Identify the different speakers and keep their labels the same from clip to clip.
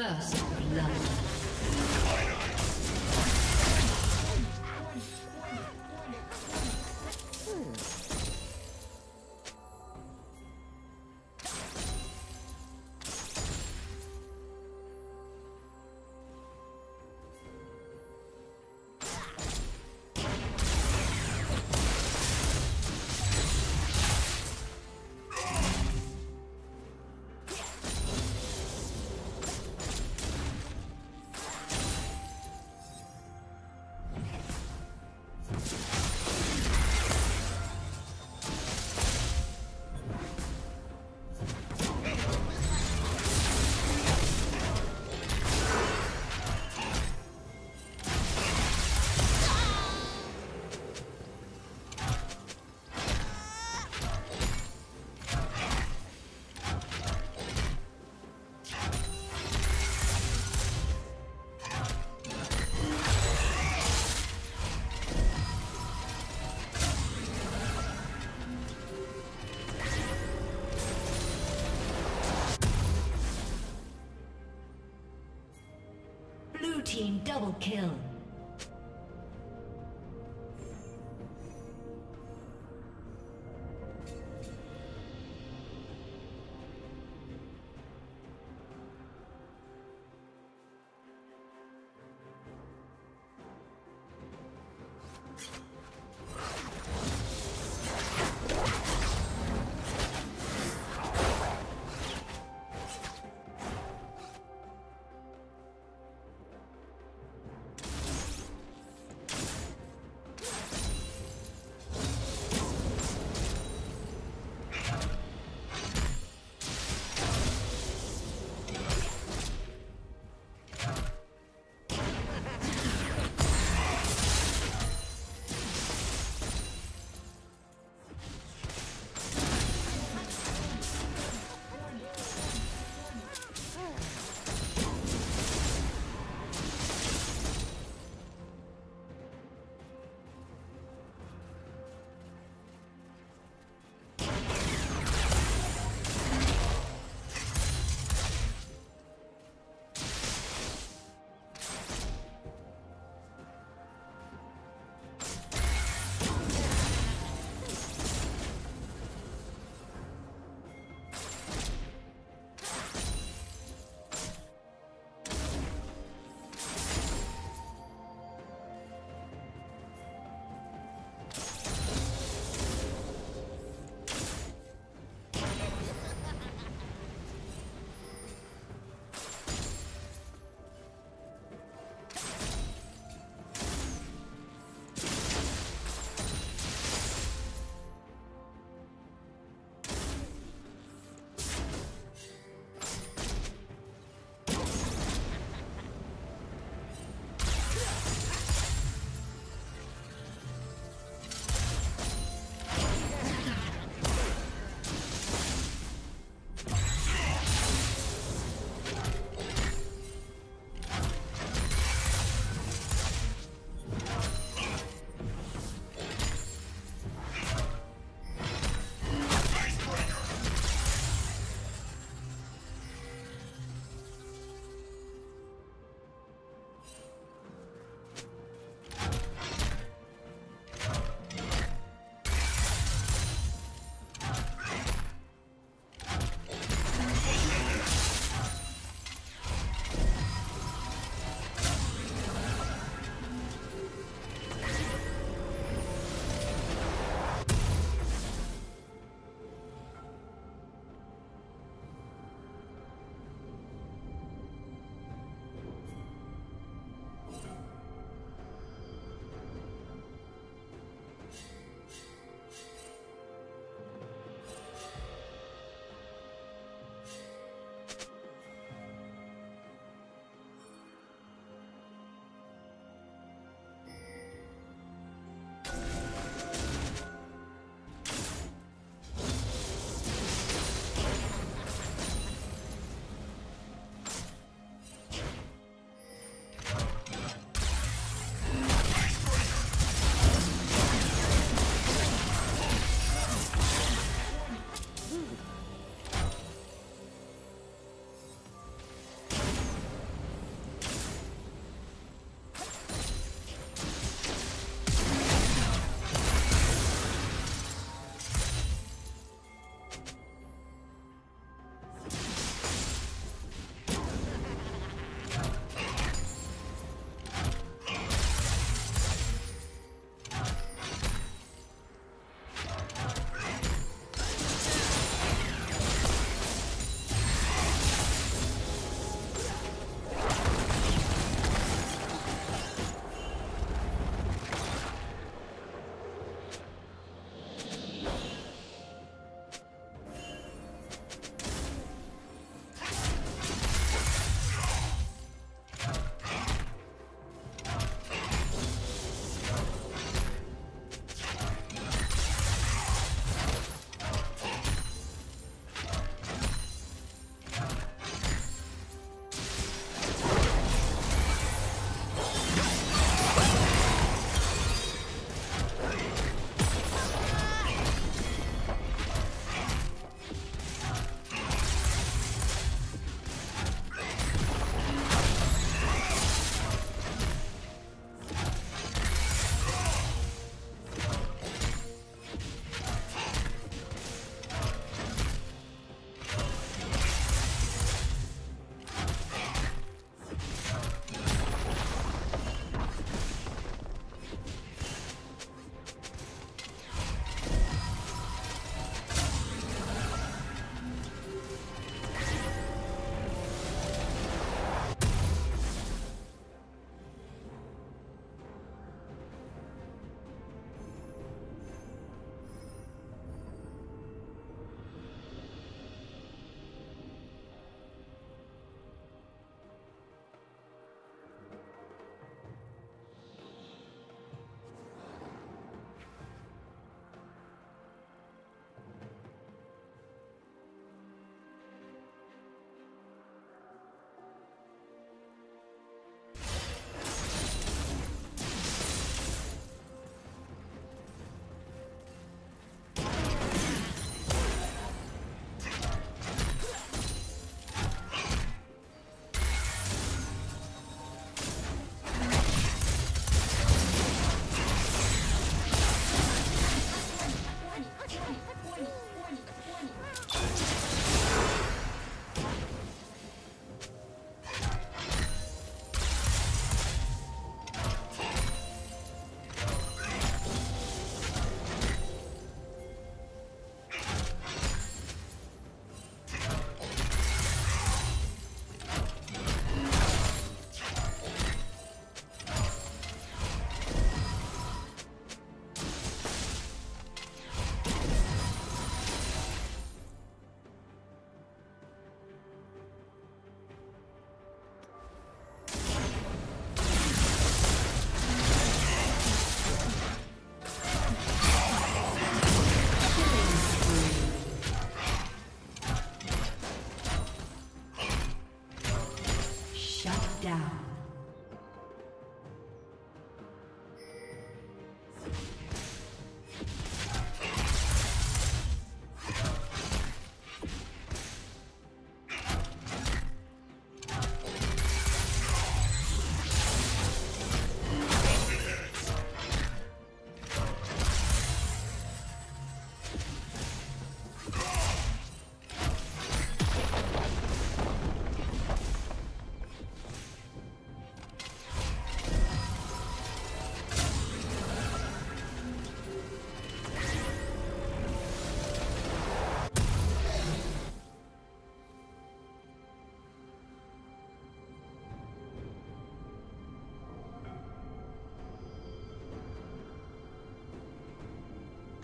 Speaker 1: First blood. Double kill.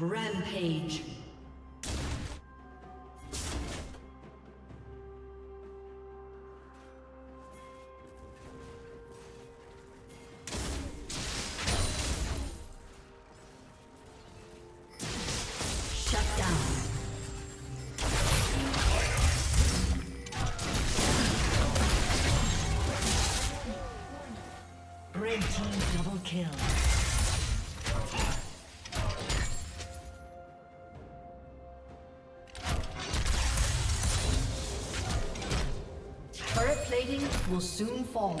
Speaker 1: Rampage. Will soon fall.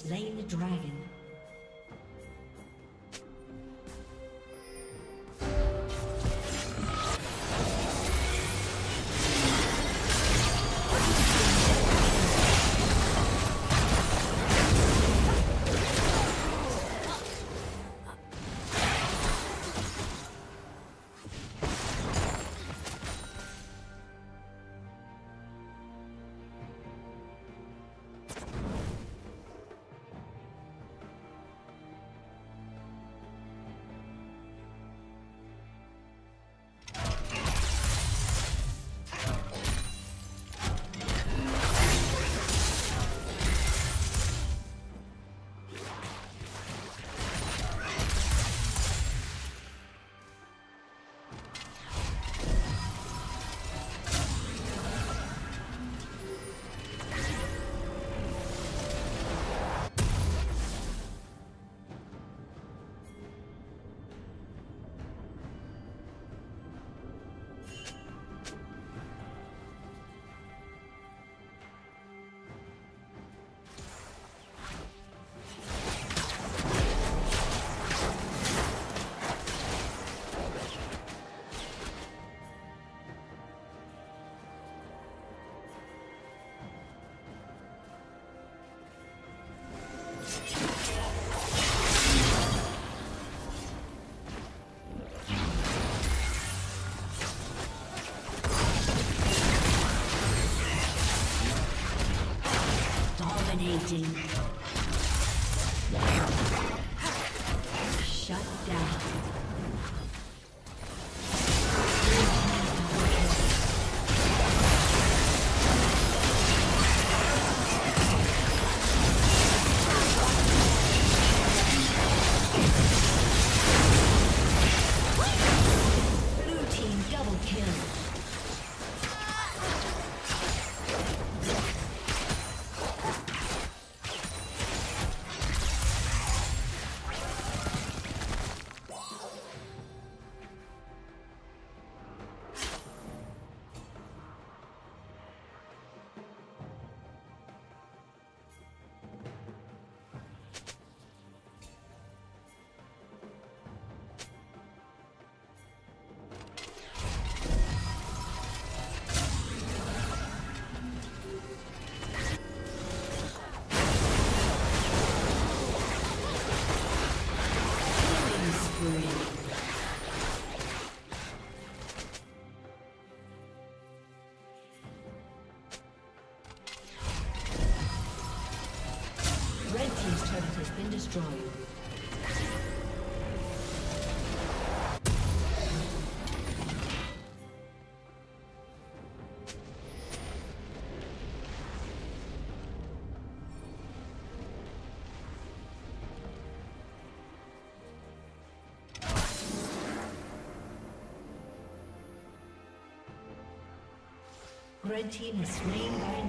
Speaker 1: Slain the dragon. Red team is slain by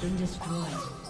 Speaker 1: been destroyed.